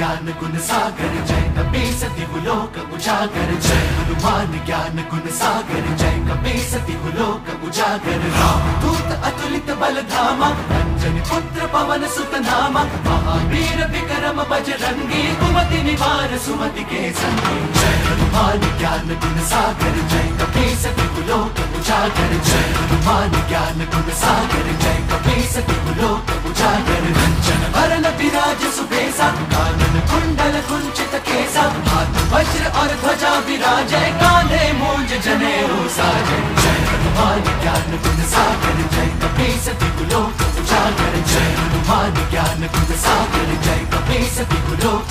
ज्ञान गुण सागर, जय कपी सति लोक उजागर, जय हनुमान ज्ञान गुण सागर, जय कपी सति लोक उजागर। राम दूत अतुलित बल धामा अंजन पुत्र पवन सुत नामा महावीर विक्रम बजरंगी, कुमति निवार सुमति के संगी जय हनुमान ज्ञान गुण सागर, जय कपी सति लोक उजागर, जय हनुमान ज्ञान गुण सागर, जय कपी सति लोक विराजय कांधे मूंज जने साजय जय हनुमान, ज्ञान गुण सागर, जय कपीस लोक उजागर जय हनुमान, ज्ञान गुण सागर, जय कपीस जय